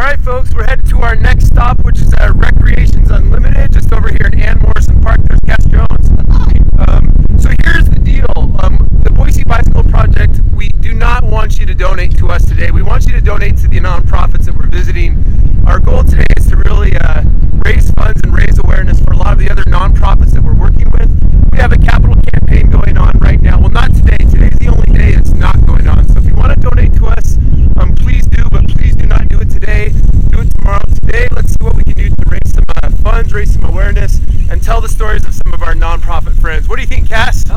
All right, folks, we're headed to our next stop, which is uh, Recreations Unlimited, just over here in Ann Morrison Park. There's Cass Jones. Um, so here's the deal: um, the Boise Bicycle Project. We do not want you to donate to us today. We want you to donate to the nonprofits that we're visiting. Our goal today is to really uh, raise funds and raise awareness for a lot of the other nonprofits that we're working with. We have a capital campaign going on right now. Well, not today. Today's the only day it's not going on. So if you want to donate to us, um, please do, but please do not do it today. Do it tomorrow. Today, let's see what we can do to raise some uh, funds, raise some awareness, and tell the stories of some of our nonprofit friends. What do you think, Cass?